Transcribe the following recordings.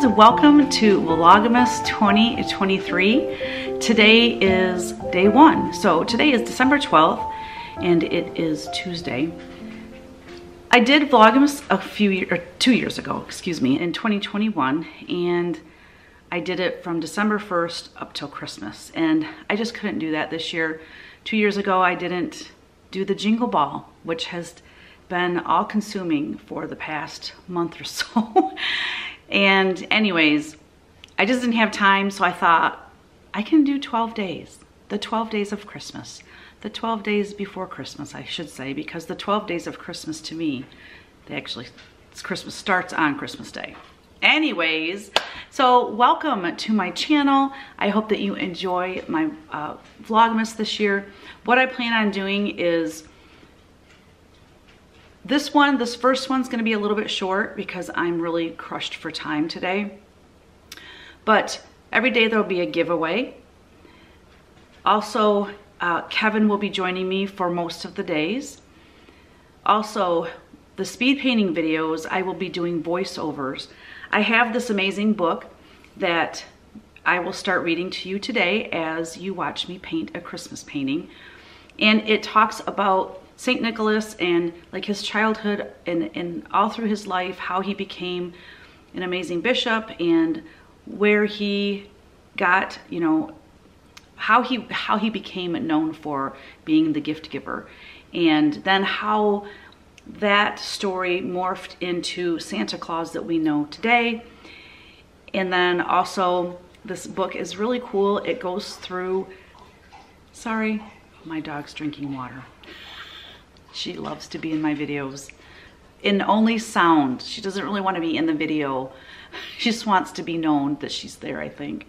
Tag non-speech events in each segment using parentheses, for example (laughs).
friends, welcome to Vlogmas 2023. Today is day one. So today is December 12th and it is Tuesday. I did Vlogmas a few or two years ago, excuse me, in 2021 and I did it from December 1st up till Christmas and I just couldn't do that this year. Two years ago I didn't do the Jingle Ball, which has been all consuming for the past month or so. (laughs) And anyways, I just didn't have time, so I thought I can do 12 days, the 12 days of Christmas, the 12 days before Christmas, I should say, because the 12 days of Christmas to me, they actually, Christmas starts on Christmas Day. Anyways, so welcome to my channel. I hope that you enjoy my uh, Vlogmas this year. What I plan on doing is this one, this first one's gonna be a little bit short because I'm really crushed for time today. But every day there'll be a giveaway. Also, uh, Kevin will be joining me for most of the days. Also, the speed painting videos, I will be doing voiceovers. I have this amazing book that I will start reading to you today as you watch me paint a Christmas painting. And it talks about St. Nicholas and like his childhood and, and all through his life, how he became an amazing bishop and where he got, you know, how he how he became known for being the gift giver and then how that story morphed into Santa Claus that we know today. And then also this book is really cool. It goes through, sorry, my dog's drinking water. She loves to be in my videos in only sound. She doesn't really want to be in the video. She just wants to be known that she's there, I think.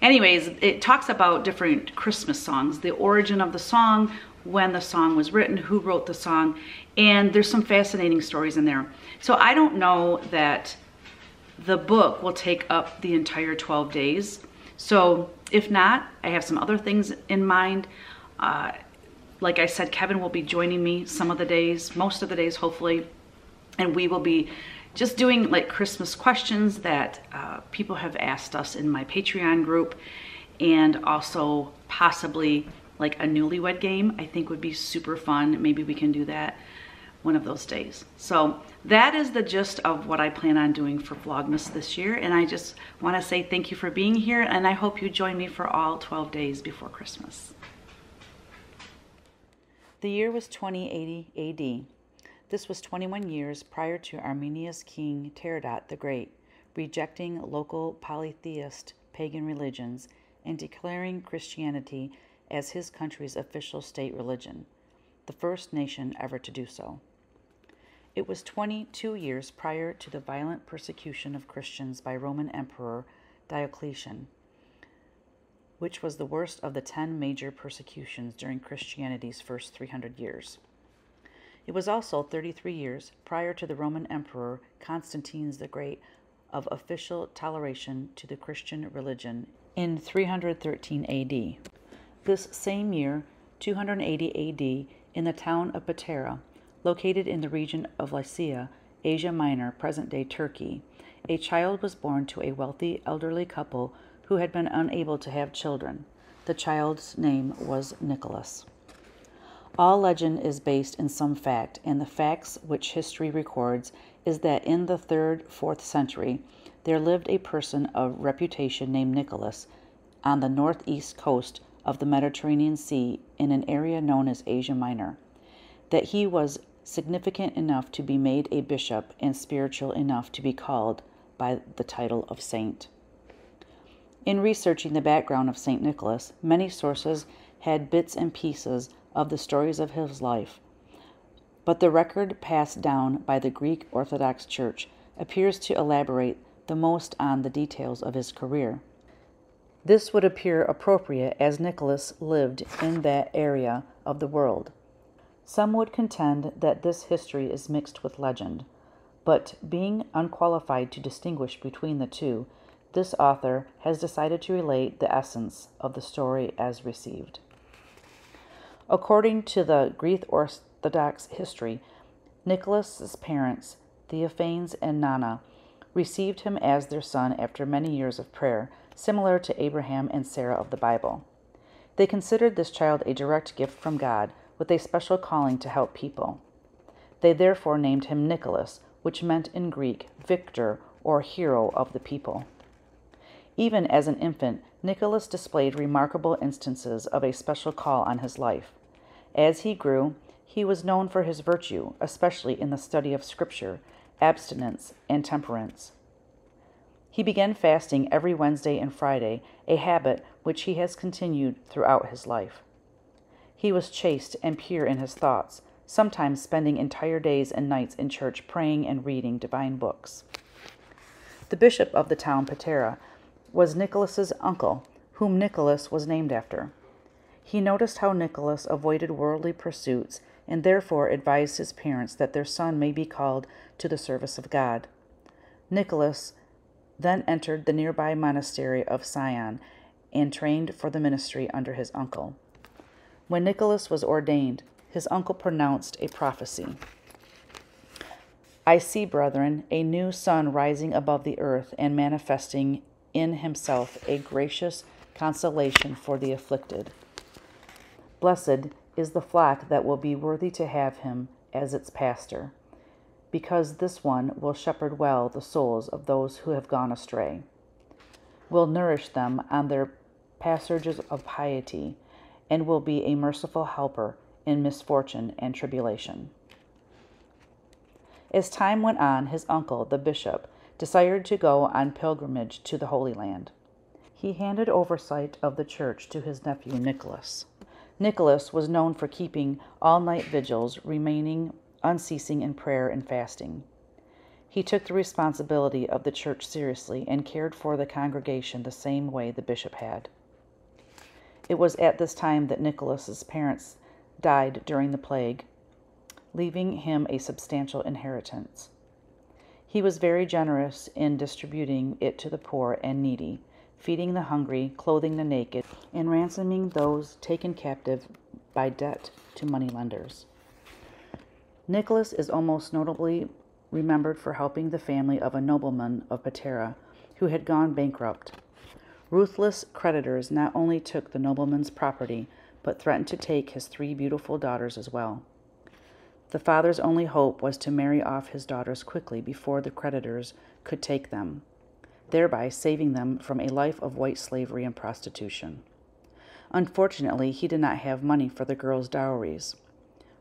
Anyways, it talks about different Christmas songs, the origin of the song, when the song was written, who wrote the song, and there's some fascinating stories in there. So I don't know that the book will take up the entire 12 days. So if not, I have some other things in mind. Uh, like I said, Kevin will be joining me some of the days, most of the days, hopefully. And we will be just doing like Christmas questions that uh, people have asked us in my Patreon group and also possibly like a newlywed game I think would be super fun. Maybe we can do that one of those days. So that is the gist of what I plan on doing for Vlogmas this year. And I just want to say thank you for being here and I hope you join me for all 12 days before Christmas. The year was 2080 AD. This was 21 years prior to Armenia's king Terodat the Great rejecting local polytheist pagan religions and declaring Christianity as his country's official state religion, the first nation ever to do so. It was 22 years prior to the violent persecution of Christians by Roman Emperor Diocletian which was the worst of the ten major persecutions during Christianity's first 300 years. It was also 33 years prior to the Roman Emperor Constantine the Great of official toleration to the Christian religion in 313 AD. This same year, 280 AD, in the town of Patara, located in the region of Lycia, Asia Minor, present day Turkey, a child was born to a wealthy elderly couple who had been unable to have children. The child's name was Nicholas. All legend is based in some fact, and the facts which history records is that in the third, fourth century, there lived a person of reputation named Nicholas on the northeast coast of the Mediterranean Sea in an area known as Asia Minor. That he was significant enough to be made a bishop and spiritual enough to be called by the title of saint. In researching the background of St. Nicholas, many sources had bits and pieces of the stories of his life, but the record passed down by the Greek Orthodox Church appears to elaborate the most on the details of his career. This would appear appropriate as Nicholas lived in that area of the world. Some would contend that this history is mixed with legend, but being unqualified to distinguish between the two, this author has decided to relate the essence of the story as received. According to the Greek Orthodox history, Nicholas's parents, Theophanes and Nana, received him as their son after many years of prayer, similar to Abraham and Sarah of the Bible. They considered this child a direct gift from God with a special calling to help people. They therefore named him Nicholas, which meant in Greek victor or hero of the people. Even as an infant, Nicholas displayed remarkable instances of a special call on his life. As he grew, he was known for his virtue, especially in the study of Scripture, abstinence, and temperance. He began fasting every Wednesday and Friday, a habit which he has continued throughout his life. He was chaste and pure in his thoughts, sometimes spending entire days and nights in church praying and reading divine books. The bishop of the town, Patara, was Nicholas's uncle, whom Nicholas was named after. He noticed how Nicholas avoided worldly pursuits and therefore advised his parents that their son may be called to the service of God. Nicholas then entered the nearby monastery of Sion and trained for the ministry under his uncle. When Nicholas was ordained, his uncle pronounced a prophecy. I see, brethren, a new sun rising above the earth and manifesting in himself a gracious consolation for the afflicted. Blessed is the flock that will be worthy to have him as its pastor, because this one will shepherd well the souls of those who have gone astray, will nourish them on their passages of piety, and will be a merciful helper in misfortune and tribulation. As time went on, his uncle, the bishop, desired to go on pilgrimage to the Holy Land. He handed oversight of the church to his nephew Nicholas. Nicholas was known for keeping all night vigils, remaining unceasing in prayer and fasting. He took the responsibility of the church seriously and cared for the congregation the same way the bishop had. It was at this time that Nicholas's parents died during the plague, leaving him a substantial inheritance. He was very generous in distributing it to the poor and needy, feeding the hungry, clothing the naked, and ransoming those taken captive by debt to moneylenders. Nicholas is almost notably remembered for helping the family of a nobleman of Patara who had gone bankrupt. Ruthless creditors not only took the nobleman's property, but threatened to take his three beautiful daughters as well. The father's only hope was to marry off his daughters quickly before the creditors could take them thereby saving them from a life of white slavery and prostitution. Unfortunately, he did not have money for the girls' dowries,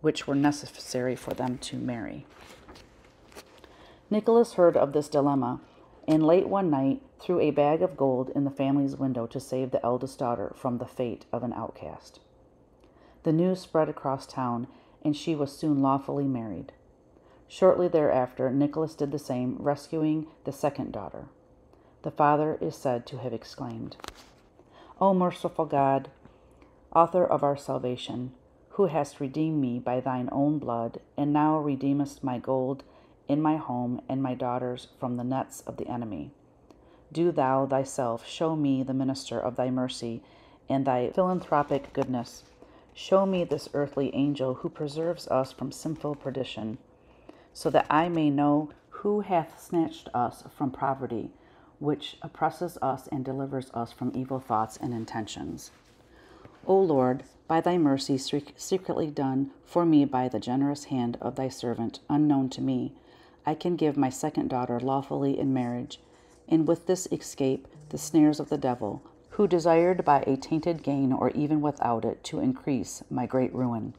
which were necessary for them to marry. Nicholas heard of this dilemma, and late one night threw a bag of gold in the family's window to save the eldest daughter from the fate of an outcast. The news spread across town, and she was soon lawfully married. Shortly thereafter, Nicholas did the same, rescuing the second daughter the father is said to have exclaimed, O merciful God, author of our salvation, who hast redeemed me by thine own blood, and now redeemest my gold in my home and my daughters from the nets of the enemy. Do thou thyself show me the minister of thy mercy and thy philanthropic goodness. Show me this earthly angel who preserves us from sinful perdition, so that I may know who hath snatched us from poverty which oppresses us and delivers us from evil thoughts and intentions. O Lord, by thy mercy secretly done for me by the generous hand of thy servant, unknown to me, I can give my second daughter lawfully in marriage, and with this escape the snares of the devil, who desired by a tainted gain or even without it to increase my great ruin.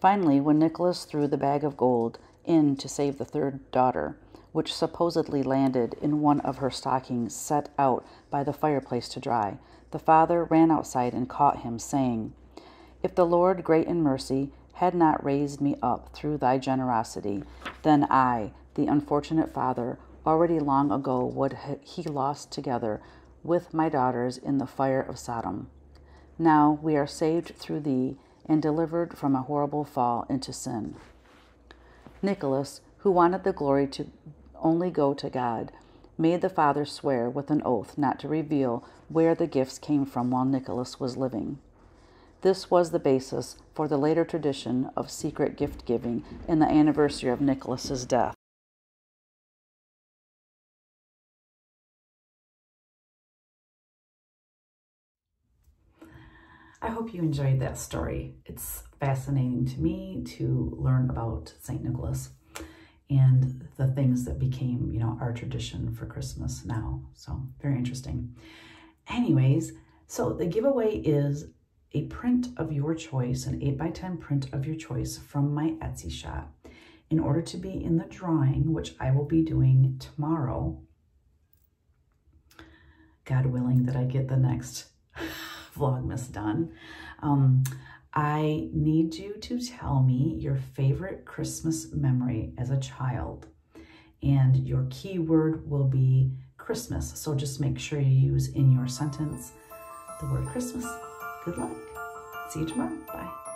Finally, when Nicholas threw the bag of gold in to save the third daughter, which supposedly landed in one of her stockings set out by the fireplace to dry. The father ran outside and caught him, saying, If the Lord, great in mercy, had not raised me up through thy generosity, then I, the unfortunate father, already long ago would he lost together with my daughters in the fire of Sodom. Now we are saved through thee and delivered from a horrible fall into sin. Nicholas, who wanted the glory to only go to God, made the father swear with an oath not to reveal where the gifts came from while Nicholas was living. This was the basis for the later tradition of secret gift giving in the anniversary of Nicholas's death. I hope you enjoyed that story. It's fascinating to me to learn about St. Nicholas and the things that became, you know, our tradition for Christmas now. So very interesting. Anyways, so the giveaway is a print of your choice, an 8 by 10 print of your choice from my Etsy shop. In order to be in the drawing, which I will be doing tomorrow, God willing that I get the next Vlogmas done, um, I need you to tell me your favorite Christmas memory as a child. And your keyword will be Christmas. So just make sure you use in your sentence the word Christmas. Good luck. See you tomorrow. Bye.